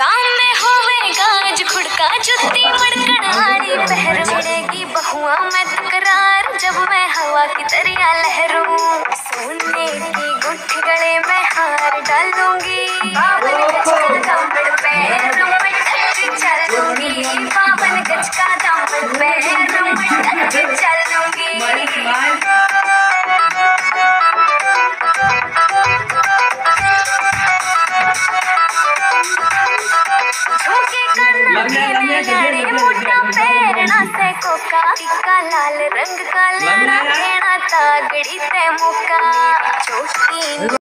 गाँव में होवे गाज खुड़का जुत्ती मड़कड़ाड़ी पहर बहुआ में तकरार जब मैं हवा की दरिया लहरूं। सोने की गुठ गले में हार डालूँगी बावन गज का दामन पे रुमट चलूँगी बावन गज का दामन पे रुमट चलूँगी झुके लम्बे, लम्बे, कन्ना लम्बे, मोटा आँखों का टिक्का लाल रंग का लड़ा खेड़ा तागड़ी ते मुका चोटी